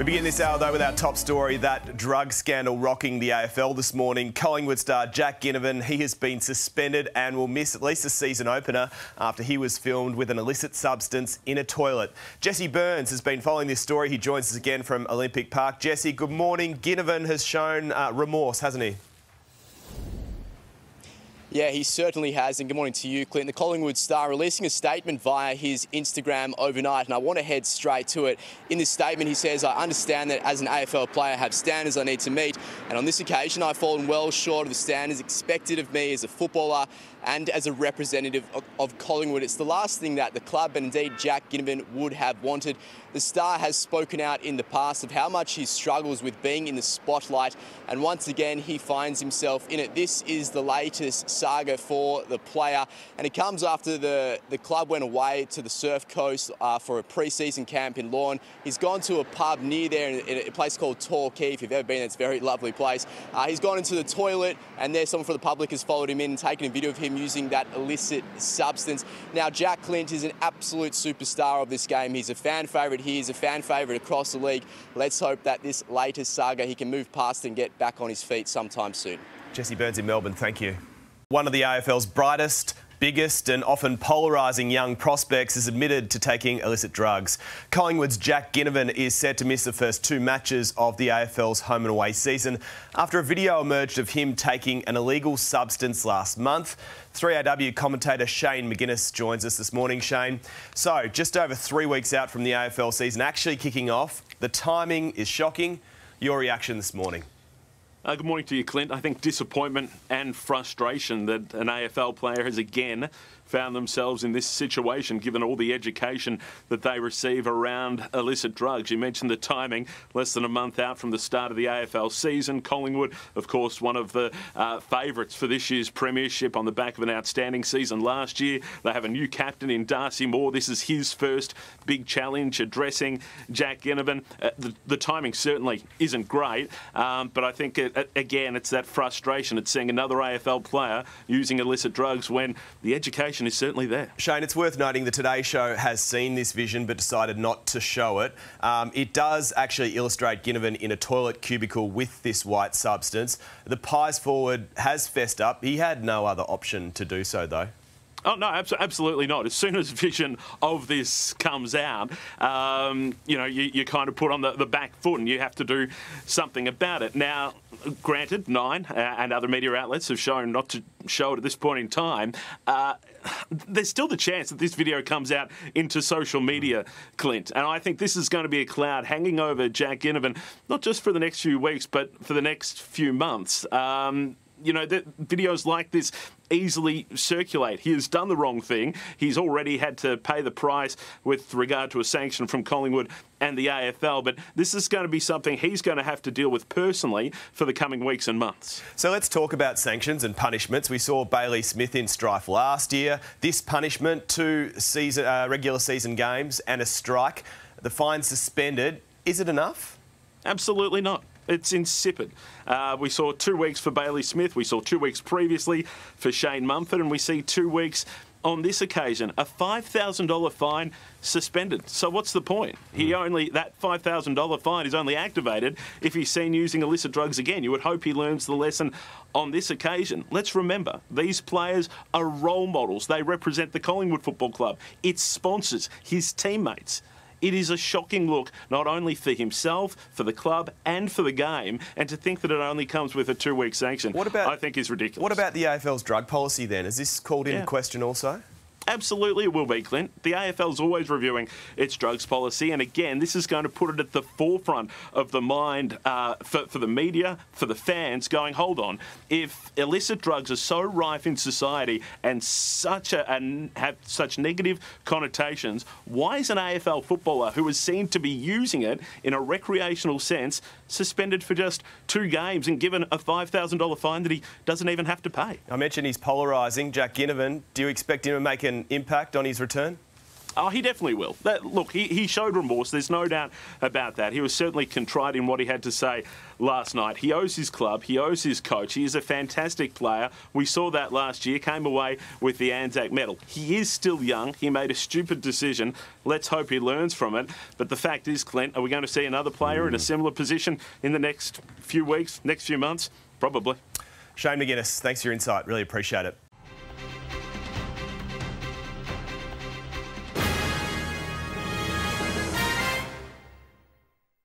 We begin this hour, though, with our top story that drug scandal rocking the AFL this morning. Collingwood star Jack Ginnivan, he has been suspended and will miss at least the season opener after he was filmed with an illicit substance in a toilet. Jesse Burns has been following this story. He joins us again from Olympic Park. Jesse, good morning. Ginnivan has shown uh, remorse, hasn't he? Yeah, he certainly has. And good morning to you, Clint. The Collingwood Star releasing a statement via his Instagram overnight, and I want to head straight to it. In this statement, he says, I understand that as an AFL player, I have standards I need to meet, and on this occasion, I've fallen well short of the standards expected of me as a footballer and as a representative of, Collingwood. It's the last thing that the club and indeed Jack Ginnivan would have wanted. The star has spoken out in the past of how much he struggles with being in the spotlight, and once again, he finds himself in it. This is the latest saga for the player, and it comes after the, the club went away to the Surf Coast uh, for a pre-season camp in Lorne. He's gone to a pub near there in, in a place called Torquay. If you've ever been it's a very lovely place. Uh, he's gone into the toilet, and there someone from the public has followed him in and taken a video of him using that illicit substance. Now, Jack Clint is an absolute superstar of this game. He's a fan favourite here. He's a fan favourite across the league. Let's hope that this latest saga he can move past and get back on his feet sometime soon. Jesse Burns in Melbourne, thank you. One of the AFL's brightest, biggest and often polarising young prospects is admitted to taking illicit drugs. Collingwood's Jack Ginnivan is said to miss the first two matches of the AFL's home and away season after a video emerged of him taking an illegal substance last month. 3AW commentator Shane McGuinness joins us this morning. Shane, so just over three weeks out from the AFL season actually kicking off, the timing is shocking. Your reaction this morning? Uh, good morning to you, Clint. I think disappointment and frustration that an AFL player has again found themselves in this situation given all the education that they receive around illicit drugs. You mentioned the timing, less than a month out from the start of the AFL season. Collingwood, of course, one of the uh, favourites for this year's premiership on the back of an outstanding season last year. They have a new captain in Darcy Moore. This is his first big challenge addressing Jack Ginnivan. Uh, the, the, timing certainly isn't great, um, but I think, it, it, again, it's that frustration at seeing another AFL player using illicit drugs when the education is certainly there. Shane, it's worth noting the Today Show has seen this vision but decided not to show it. Um, it does actually illustrate Ginnivan in a toilet cubicle with this white substance. The Pies forward has fessed up. He had no other option to do so, though. Oh no, absolutely not. As soon as vision of this comes out, um, you know, you, you, kind of put on the, the, back foot and you have to do something about it. Now, granted, Nine uh, and other media outlets have shown not to show it at this point in time. Uh, there's still the chance that this video comes out into social media, Clint. And I think this is going to be a cloud hanging over Jack Ginnivan, not just for the next few weeks, but for the next few months. Um, you know, videos like this easily circulate. He has done the wrong thing. He's already had to pay the price with regard to a sanction from Collingwood and the AFL, but this is going to be something he's going to have to deal with personally for the coming weeks and months. So let's talk about sanctions and punishments. We saw Bailey Smith in strife last year. This punishment, two season, uh, regular season games and a strike. The fine suspended. Is it enough? Absolutely not. It's insipid. Uh, we saw two weeks for Bailey Smith. We saw two weeks previously for Shane Mumford, and we see two weeks on this occasion. A $5,000 fine suspended. So what's the point? He hmm. only that $5,000 fine is only activated if he's seen using illicit drugs again. You would hope he learns the lesson on this occasion. Let's remember, these players are role models. They represent the Collingwood Football Club, its sponsors, his teammates. It is a shocking look, not only for himself, for the club, and for the game. And to think that it only comes with a two-week sanction, what about, I think is ridiculous. What about the AFL's drug policy then? Is this called into yeah. question also? Absolutely, it will be, Clint. The AFL is always reviewing its drugs policy, and again, this is going to put it at the forefront of the mind uh, for, for the media, for the fans, going, hold on, if illicit drugs are so rife in society and such a, and have such negative connotations, why is an AFL footballer who is seen to be using it in a recreational sense suspended for just two games and given a $5,000 fine that he doesn't even have to pay? I mentioned he's polarising. Jack Ginnivan, do you expect him to make an impact on his return? Oh, he definitely will. That, look, he, he showed remorse. There's no doubt about that. He was certainly contrite in what he had to say last night. He owes his club. He owes his coach. He is a fantastic player. We saw that last year. Came away with the Anzac medal. He is still young. He made a stupid decision. Let's hope he learns from it. But the fact is, Clint, are we going to see another player in a similar position in the next few weeks, next few months? Probably. Shane McGuinness, thanks for your insight. Really appreciate it.